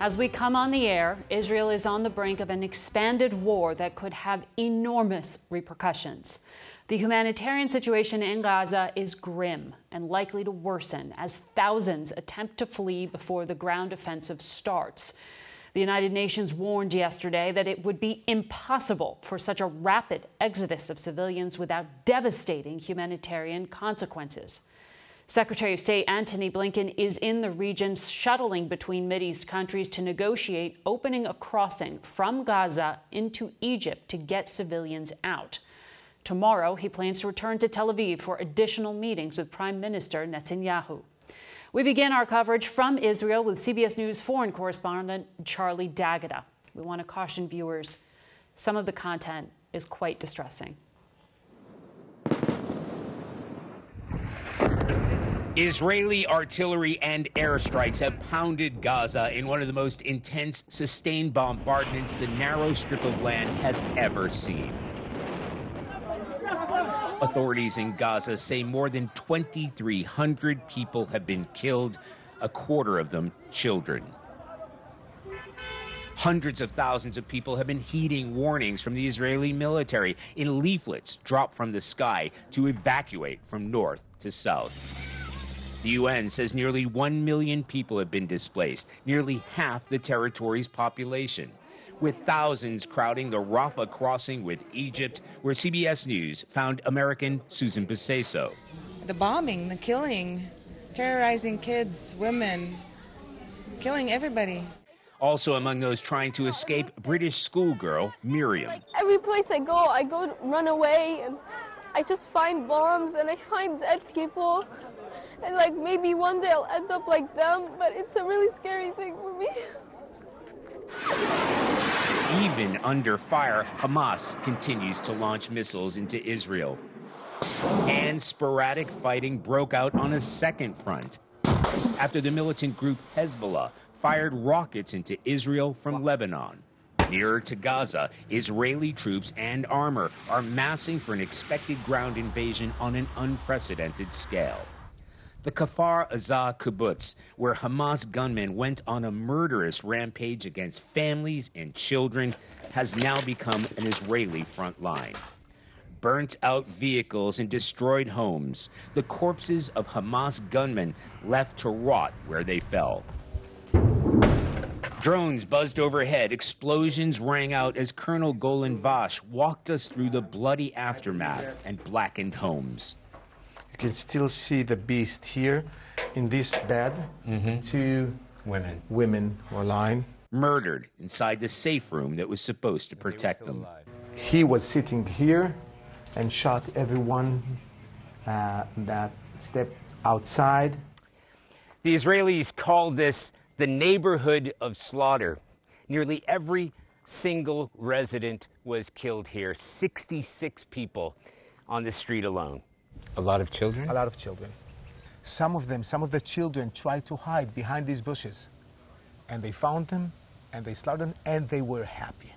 As we come on the air, Israel is on the brink of an expanded war that could have enormous repercussions. The humanitarian situation in Gaza is grim and likely to worsen as thousands attempt to flee before the ground offensive starts. The United Nations warned yesterday that it would be impossible for such a rapid exodus of civilians without devastating humanitarian consequences. Secretary of State Antony Blinken is in the region shuttling between Mideast countries to negotiate opening a crossing from Gaza into Egypt to get civilians out. Tomorrow, he plans to return to Tel Aviv for additional meetings with Prime Minister Netanyahu. We begin our coverage from Israel with CBS News foreign correspondent Charlie D'Agata. We want to caution viewers some of the content is quite distressing. Israeli artillery and airstrikes have pounded Gaza in one of the most intense sustained bombardments the narrow strip of land has ever seen. Authorities in Gaza say more than 2,300 people have been killed, a quarter of them children. Hundreds of thousands of people have been heeding warnings from the Israeli military in leaflets dropped from the sky to evacuate from north to south. The UN says nearly 1 million people have been displaced, nearly half the territory's population with thousands crowding the Rafah crossing with Egypt, where CBS News found American Susan Baseso. The bombing, the killing, terrorizing kids, women, killing everybody. Also among those trying to escape, British schoolgirl Miriam. Like every place I go, I go run away and I just find bombs and I find dead people. And like maybe one day I'll end up like them, but it's a really scary thing for me. Even under fire, Hamas continues to launch missiles into Israel. And sporadic fighting broke out on a second front after the militant group Hezbollah fired rockets into Israel from Lebanon. Nearer to Gaza, Israeli troops and armor are massing for an expected ground invasion on an unprecedented scale the Kfar Aza kibbutz, where Hamas gunmen went on a murderous rampage against families and children, has now become an Israeli front line. Burnt out vehicles and destroyed homes, the corpses of Hamas gunmen left to rot where they fell. Drones buzzed overhead, explosions rang out as Colonel Golan Vach walked us through the bloody aftermath and blackened homes. You can still see the beast here in this bed. Mm-hmm. Two women. Women were lying. Murdered inside the safe room that was supposed to protect them. He was sitting here and shot everyone uh, that stepped outside. The Israelis called this the neighborhood of slaughter. Nearly every single resident was killed here, 66 people on the street alone. A lot of children? A lot of children. Some of them, some of the children tried to hide behind these bushes. And they found them, and they slaughtered them, and they were happy.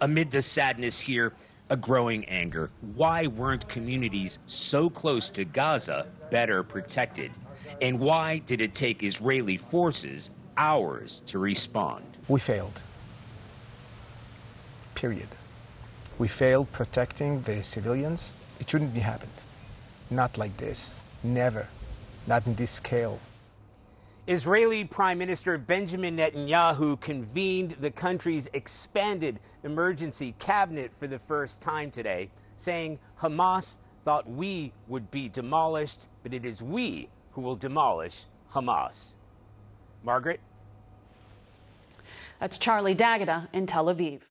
Amid the sadness here, a growing anger. Why weren't communities so close to Gaza better protected? And why did it take Israeli forces hours to respond? We failed. Period. We failed protecting the civilians. It shouldn't be happened. Not like this. Never. Not in this scale. Israeli Prime Minister Benjamin Netanyahu convened the country's expanded emergency cabinet for the first time today, saying Hamas thought we would be demolished, but it is we who will demolish Hamas. Margaret? That's Charlie D'Agata in Tel Aviv.